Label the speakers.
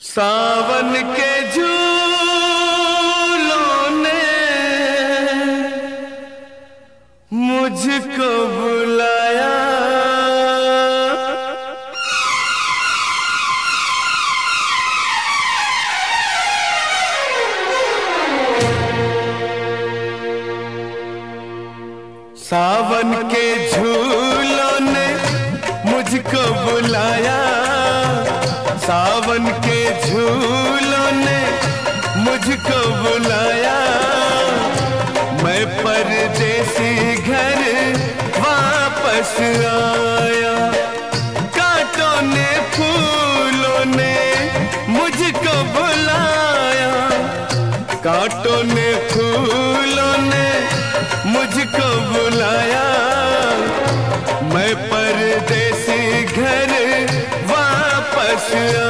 Speaker 1: सावन के झूलों ने मुझको बुलाया। सावन के झूलों ने मुझको बुलाया। सावन के झूलों ने मुझको बुलाया। मैं परदेसी घर वापस आया। कांटों ने, फूलों ने मुझको बुलाया। कांटों ने, फूलों ने मुझको बुलाया। मैं परदेसी घर वापस आया